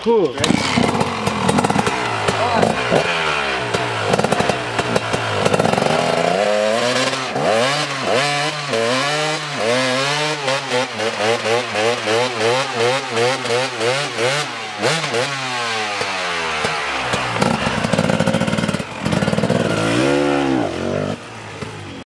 Cool, right?